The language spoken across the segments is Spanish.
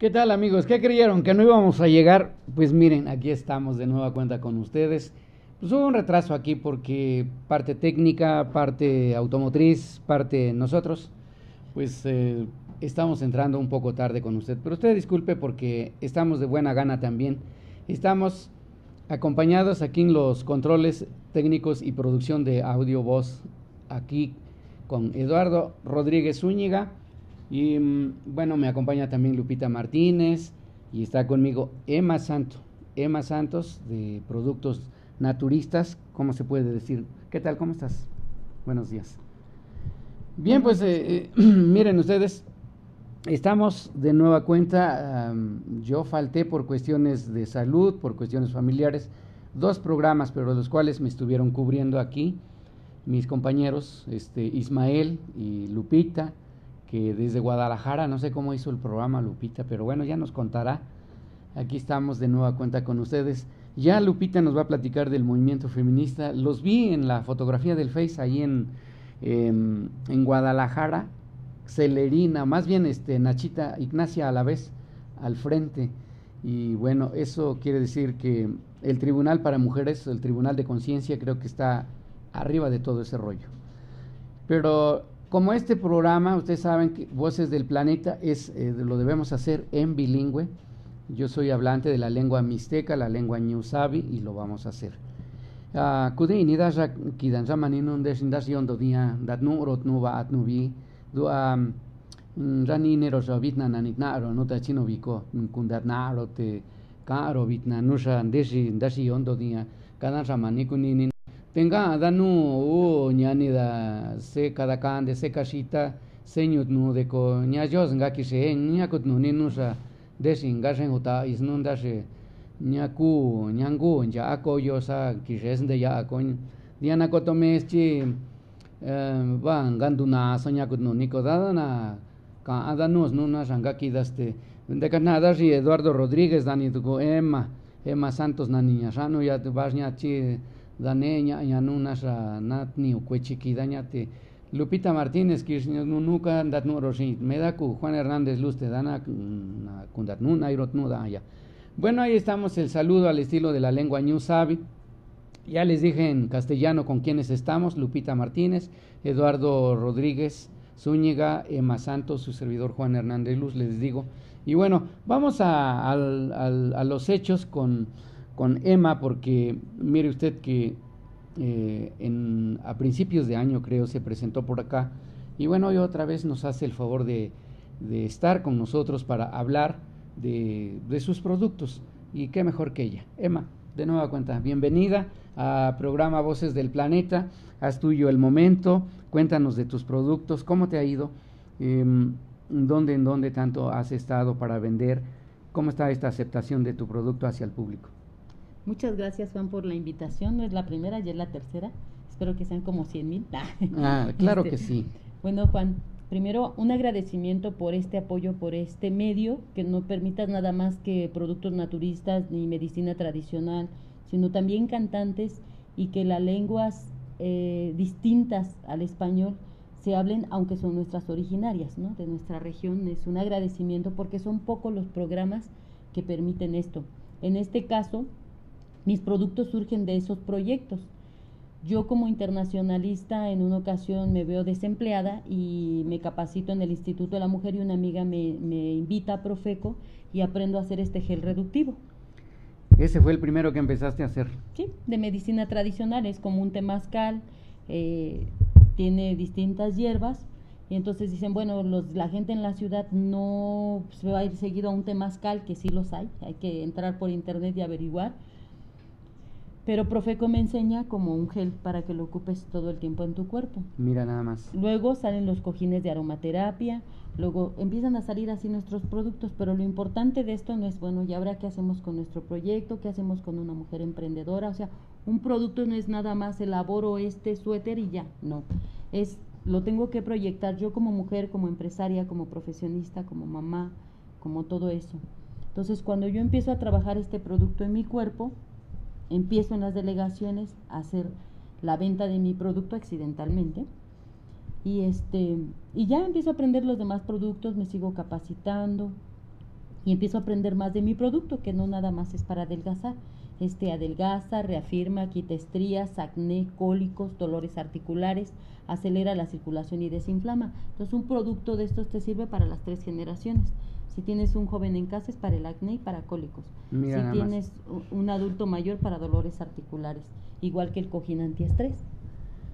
¿Qué tal amigos? ¿Qué creyeron? ¿Que no íbamos a llegar? Pues miren, aquí estamos de nueva cuenta con ustedes. Pues hubo un retraso aquí porque parte técnica, parte automotriz, parte nosotros, pues eh, estamos entrando un poco tarde con usted. Pero usted disculpe porque estamos de buena gana también. Estamos acompañados aquí en los controles técnicos y producción de audio voz, aquí con Eduardo Rodríguez Zúñiga y mm, bueno, me acompaña también Lupita Martínez y está conmigo Emma Santo, Emma Santos de Productos Naturistas, ¿cómo se puede decir? ¿Qué tal? ¿Cómo estás? Buenos días. Bien, pues eh, eh, miren ustedes, estamos de nueva cuenta, yo falté por cuestiones de salud, por cuestiones familiares, dos programas, pero los cuales me estuvieron cubriendo aquí mis compañeros, este, Ismael y Lupita, que desde Guadalajara, no sé cómo hizo el programa Lupita, pero bueno, ya nos contará. Aquí estamos de nueva cuenta con ustedes. Ya Lupita nos va a platicar del movimiento feminista. Los vi en la fotografía del Face ahí en, en Guadalajara, Celerina, más bien este, Nachita Ignacia a la vez al frente. Y bueno, eso quiere decir que el Tribunal para Mujeres, el Tribunal de Conciencia, creo que está arriba de todo ese rollo. Pero como este programa, ustedes saben que Voces del Planeta es, eh, lo debemos hacer en bilingüe. Yo soy hablante de la lengua mixteca, la lengua ñusabi, y lo vamos a hacer. Kude ini da ja kidan ja maninu ndes ndas yondo dia dat nu rot nu va du a rani nero ja vitna nanit naro no ta chino viko kundat naro te ndasi yondo dia kadan ja maniku ni tenga danu u ñani da se cada can de se cachita señut nu de ko ña jos nga ki se ña kut nu ni nu sa de sin ga sen uta is nun da se ña ku ñangu ya ako yo sa res de ya diana ko to mes chi va gandu na so ña kut nu ni ko da na ka ada nos nu na sanga ki daste de Canadá si Eduardo Rodríguez dani tu Emma Emma Santos na niña ya tu vas ña chi dane nya nya nu nasha nat ni ukwechi daña te Lupita Martínez que nu nuka dat nu roshi medaku Juan Hernández Luz te dana kundat nu nairot nu ya bueno ahí estamos el saludo al estilo de la lengua New Sabi. Ya les dije en castellano con quienes estamos Lupita Martínez Eduardo Rodríguez Zúñiga Emma Santos su servidor Juan Hernández Luz les digo. Y bueno vamos a, a los hechos con con Emma porque mire usted que eh, en, a principios de año creo se presentó por acá y bueno hoy otra vez nos hace el favor de, estar con nosotros para hablar de, sus productos y qué mejor que ella. Emma, de nueva cuenta, bienvenida a programa Voces del Planeta, haz tuyo el momento, cuéntanos de tus productos, cómo te ha ido, eh, dónde en dónde tanto has estado para vender, cómo está esta aceptación de tu producto hacia el público. Muchas gracias, Juan, por la invitación. No es la primera, ya es la tercera. Espero que sean como 100 mil. ah, claro este, que sí. Bueno, Juan, primero un agradecimiento por este apoyo, por este medio, que no permitas nada más que productos naturistas ni medicina tradicional, sino también cantantes y que las lenguas eh, distintas al español se hablen, aunque son nuestras originarias, ¿no? De nuestra región. Es un agradecimiento porque son pocos los programas que permiten esto. En este caso, mis productos surgen de esos proyectos. Yo como internacionalista en una ocasión me veo desempleada y me capacito en el Instituto de la Mujer y una amiga me, invita a Profeco y aprendo a hacer este gel reductivo. Ese fue el primero que empezaste a hacer. Sí, de medicina tradicional, es como un temazcal, eh, tiene distintas hierbas y entonces dicen, bueno, los, la gente en la ciudad no se va a ir seguido a un temazcal, que sí los hay, hay que entrar por internet y averiguar pero Profeco me enseña como un gel para que lo ocupes todo el tiempo en tu cuerpo. Mira nada más. Luego salen los cojines de aromaterapia, luego empiezan a salir así nuestros productos, pero lo importante de esto no es, bueno, ya habrá qué hacemos con nuestro proyecto, qué hacemos con una mujer emprendedora, o sea, un producto no es nada más elaboro este suéter y ya, no. Es lo tengo que proyectar yo como mujer, como empresaria, como profesionista, como mamá, como todo eso. Entonces, cuando yo empiezo a trabajar este producto en mi cuerpo, empiezo en las delegaciones a hacer la venta de mi producto accidentalmente y este y ya empiezo a aprender los demás productos, me sigo capacitando y empiezo a aprender más de mi producto, que no nada más es para adelgazar. Este adelgaza, reafirma, quita estrías, acné, cólicos, dolores articulares, acelera la circulación y desinflama. Entonces un producto de estos te sirve para las tres generaciones. Si tienes un joven en casa es para el acné y para cólicos. si tienes un adulto mayor para dolores articulares, igual que el cojín antiestrés.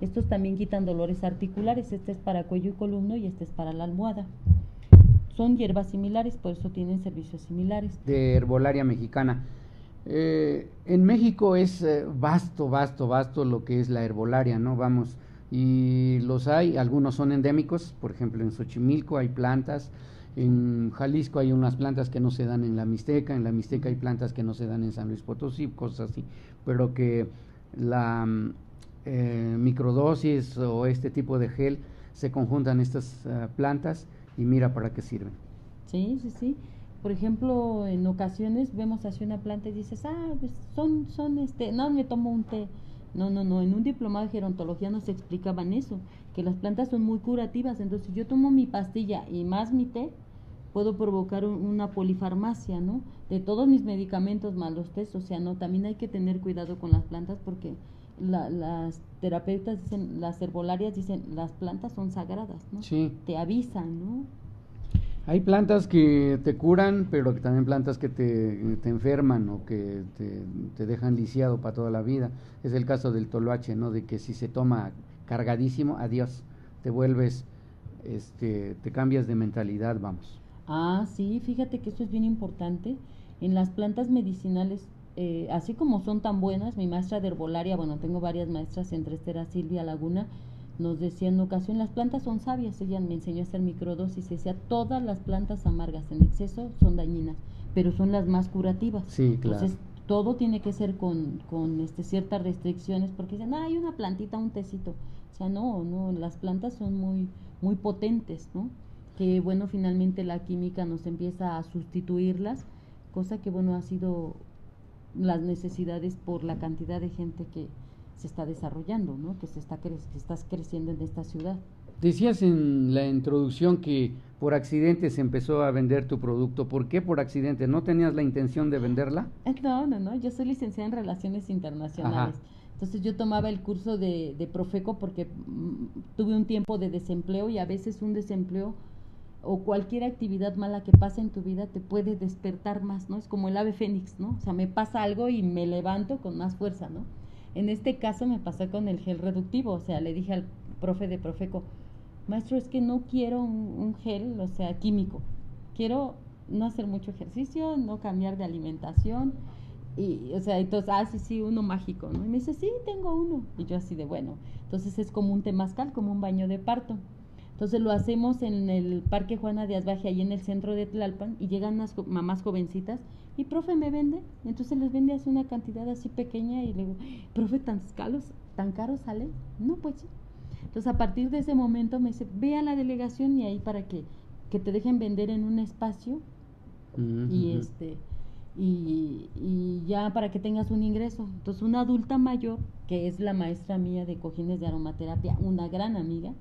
Estos también quitan dolores articulares. Este es para cuello y columna y este es para la almohada. Son hierbas similares, por eso tienen servicios similares. De herbolaria mexicana. Eh, en México es eh, vasto, vasto, vasto lo que es la herbolaria, ¿no? Vamos, y los hay, algunos son endémicos, por ejemplo en Xochimilco hay plantas, en Jalisco hay unas plantas que no se dan en la Mixteca, en la Mixteca hay plantas que no se dan en San Luis Potosí, cosas así, pero que la eh, microdosis o este tipo de gel se conjuntan estas plantas y mira para qué sirven. Sí, sí, sí por ejemplo, en ocasiones vemos así una planta y dices, ah, pues son, son, este, no, me tomo un té. No, no, no, en un diplomado de gerontología nos explicaban eso, que las plantas son muy curativas, entonces yo tomo mi pastilla y más mi té, puedo provocar una polifarmacia, ¿no? De todos mis medicamentos más los tés, o sea, no, también hay que tener cuidado con las plantas porque las terapeutas dicen, las herbolarias dicen, las plantas son sagradas, ¿no? Sí. Te avisan, ¿no? Hay plantas que te curan, pero también plantas que te, te enferman o que te, dejan lisiado para toda la vida. Es el caso del toloache, ¿no? De que si se toma cargadísimo, adiós, te vuelves, este, te cambias de mentalidad, vamos. Ah, sí, fíjate que eso es bien importante. En las plantas medicinales, eh, así como son tan buenas, mi maestra de herbolaria, bueno, tengo varias maestras, entre esta Silvia Laguna, nos decía en ocasión, las plantas son sabias, ella me enseñó a hacer microdosis, decía, todas las plantas amargas en exceso son dañinas, pero son las más curativas. Sí, claro. Entonces, todo tiene que ser con, con este, ciertas restricciones, porque dicen, ah, hay una plantita, un tecito. O sea, no, no, las plantas son muy, muy potentes, ¿no? Que bueno, finalmente la química nos empieza a sustituirlas, cosa que bueno, ha sido las necesidades por la cantidad de gente que, se está desarrollando, ¿no? que, se está que estás creciendo en esta ciudad. Decías en la introducción que por accidente se empezó a vender tu producto. ¿Por qué por accidente? ¿No tenías la intención de venderla? Eh, no, no, no. Yo soy licenciada en Relaciones Internacionales. Entonces yo tomaba el curso de, de Profeco porque mm, tuve un tiempo de desempleo y a veces un desempleo o cualquier actividad mala que pase en tu vida te puede despertar más, ¿no? Es como el ave fénix, ¿no? O sea, me pasa algo y me levanto con más fuerza, ¿no? En este caso me pasó con el gel reductivo, o sea, le dije al profe de Profeco, maestro, es que no quiero un, gel, o sea, químico, quiero no hacer mucho ejercicio, no cambiar de alimentación, y, o sea, entonces, ah, sí, sí, uno mágico, ¿no? Y me dice, sí, tengo uno. Y yo así de, bueno, entonces es como un temazcal, como un baño de parto. Entonces lo hacemos en el Parque Juana de Asbaje, ahí en el centro de Tlalpan, y llegan unas mamás jovencitas, y profe me vende, entonces les vende así una cantidad así pequeña, y le digo, profe, tan caros, tan caros salen. No, pues sí. Entonces a partir de ese momento me dice, ve a la delegación y ahí para que, que te dejen vender en un espacio, y este y, y, ya para que tengas un ingreso. Entonces, una adulta mayor, que es la maestra mía de cojines de aromaterapia, una gran amiga,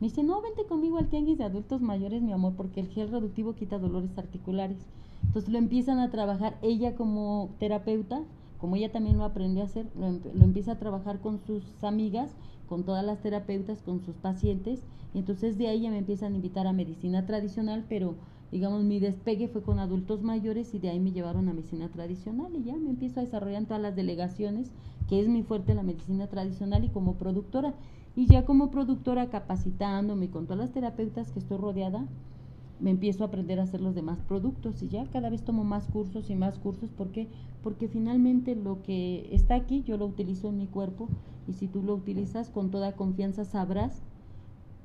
me dice, no, vente conmigo al tianguis de adultos mayores, mi amor, porque el gel reductivo quita dolores articulares. Entonces lo empiezan a trabajar ella como terapeuta, como ella también lo aprendió a hacer, lo, empieza a trabajar con sus amigas, con todas las terapeutas, con sus pacientes. Y entonces de ahí ya me empiezan a invitar a medicina tradicional, pero digamos mi despegue fue con adultos mayores y de ahí me llevaron a medicina tradicional y ya me empiezo a desarrollar en todas las delegaciones, que es muy fuerte la medicina tradicional y como productora. Y ya como productora capacitándome con todas las terapeutas que estoy rodeada, me empiezo a aprender a hacer los demás productos y ya cada vez tomo más cursos y más cursos. ¿Por qué? Porque finalmente lo que está aquí yo lo utilizo en mi cuerpo y si tú lo utilizas con toda confianza sabrás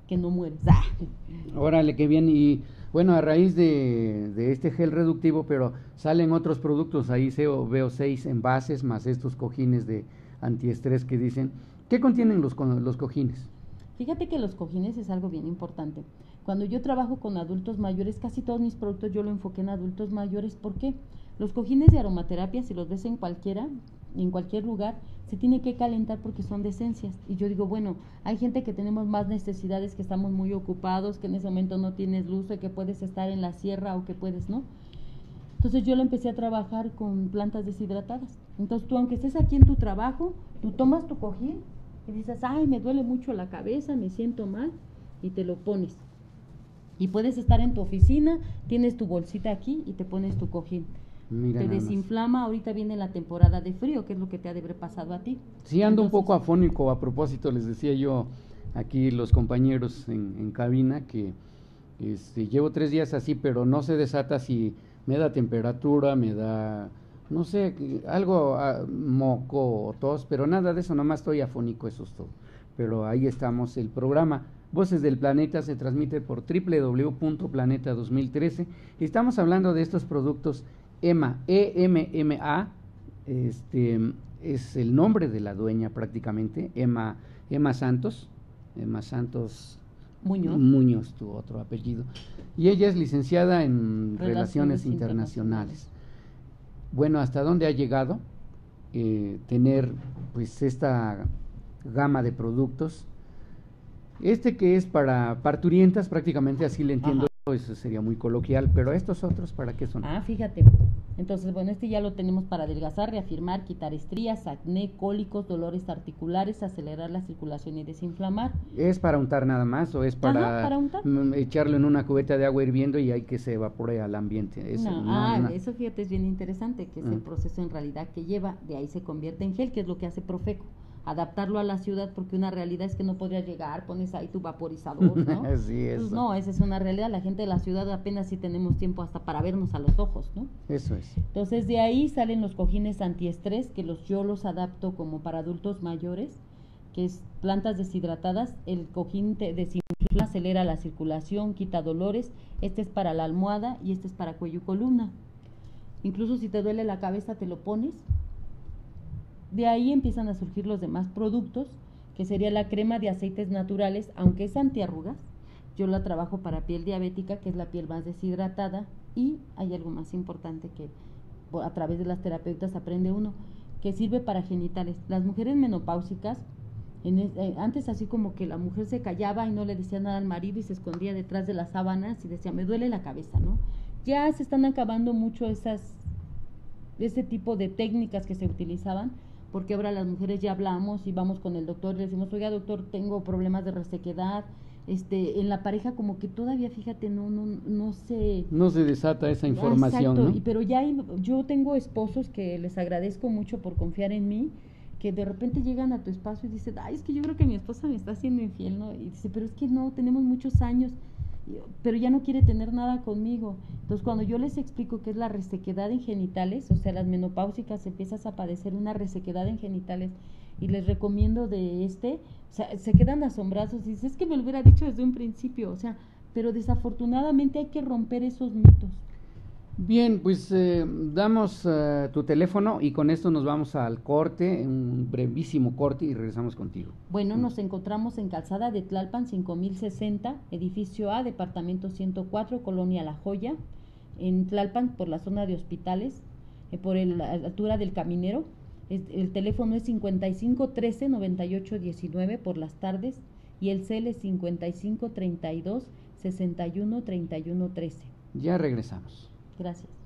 que no mueres. ¡Ah! Órale, qué bien. Y bueno, a raíz de, de, este gel reductivo, pero salen otros productos. Ahí veo seis envases más estos cojines de antiestrés que dicen ¿Qué contienen los, los cojines? Fíjate que los cojines es algo bien importante. Cuando yo trabajo con adultos mayores, casi todos mis productos yo lo enfoqué en adultos mayores. ¿Por qué? Los cojines de aromaterapia, si los ves en cualquiera, en cualquier lugar, se tiene que calentar porque son de esencias. Y yo digo, bueno, hay gente que tenemos más necesidades, que estamos muy ocupados, que en ese momento no tienes luz, o que puedes estar en la sierra o que puedes, ¿no? Entonces yo lo empecé a trabajar con plantas deshidratadas. Entonces tú, aunque estés aquí en tu trabajo, tú tomas tu cojín y dices, ay, me duele mucho la cabeza, me siento mal, y te lo pones. Y puedes estar en tu oficina, tienes tu bolsita aquí y te pones tu cojín. Te desinflama, ahorita viene la temporada de frío, que es lo que te ha de haber pasado a ti. Sí, ando un poco afónico, a propósito, les decía yo aquí los compañeros en, en cabina que este, llevo tres días así, pero no se desata si me da temperatura, me da, no sé, algo ah, moco o tos, pero nada de eso, nomás estoy afónico, eso es todo. Pero ahí estamos, el programa Voces del Planeta se transmite por www.planeta 2013. Estamos hablando de estos productos EMA, EMMA, este, es el nombre de la dueña prácticamente, Emma, Emma Santos, Emma Santos Muñoz. Muñoz, tu otro apellido. Y ella es licenciada en Relaciones, internacionales. Bueno, ¿hasta dónde ha llegado eh, tener pues esta gama de productos? Este que es para parturientas, prácticamente así le entiendo eso sería muy coloquial, pero estos otros, ¿para qué son? Ah, fíjate. Entonces, bueno, este ya lo tenemos para adelgazar, reafirmar, quitar estrías, acné, cólicos, dolores articulares, acelerar la circulación y desinflamar. ¿Es para untar nada más o es para, echarlo en una cubeta de agua hirviendo y hay que se evapore al ambiente? no, ah, eso fíjate es bien interesante, que es el mm. proceso en realidad que lleva, de ahí se convierte en gel, que es lo que hace Profeco adaptarlo a la ciudad porque una realidad es que no podrías llegar, pones ahí tu vaporizador, ¿no? sí, eso. no, esa es una realidad, la gente de la ciudad apenas si tenemos tiempo hasta para vernos a los ojos, ¿no? Eso es. Entonces de ahí salen los cojines antiestrés que los yo los adapto como para adultos mayores, que es plantas deshidratadas, el cojín te desinfla, acelera la circulación, quita dolores, este es para la almohada y este es para cuello y columna. Incluso si te duele la cabeza te lo pones de ahí empiezan a surgir los demás productos, que sería la crema de aceites naturales, aunque es antiarrugas. Yo la trabajo para piel diabética, que es la piel más deshidratada, y hay algo más importante que a través de las terapeutas aprende uno, que sirve para genitales. Las mujeres menopáusicas, eh, antes así como que la mujer se callaba y no le decía nada al marido y se escondía detrás de las sábanas y decía, me duele la cabeza, ¿no? Ya se están acabando mucho esas, ese tipo de técnicas que se utilizaban porque ahora las mujeres ya hablamos y vamos con el doctor y le decimos, oiga doctor, tengo problemas de resequedad, este, en la pareja como que todavía, fíjate, no, no, no se... No se desata esa información, Exacto, pero ya yo tengo esposos que les agradezco mucho por confiar en mí, que de repente llegan a tu espacio y dicen, ay, es que yo creo que mi esposa me está haciendo infiel, ¿no? Y dice, pero es que no, tenemos muchos años pero ya no quiere tener nada conmigo. Entonces, cuando yo les explico qué es la resequedad en genitales, o sea, las menopáusicas empiezas a padecer una resequedad en genitales y les recomiendo de este, o sea, se quedan asombrados y dicen, es que me lo hubiera dicho desde un principio, o sea, pero desafortunadamente hay que romper esos mitos. Bien, pues eh, damos eh, tu teléfono y con esto nos vamos al corte, un brevísimo corte y regresamos contigo. Bueno, nos encontramos en Calzada de Tlalpan 5060, edificio A, departamento 104, Colonia La Joya, en Tlalpan por la zona de hospitales, eh, por la altura del Caminero. el teléfono es 5513 9819 por las tardes y el CEL es 5532 61 31 13. Ya regresamos. Gracias.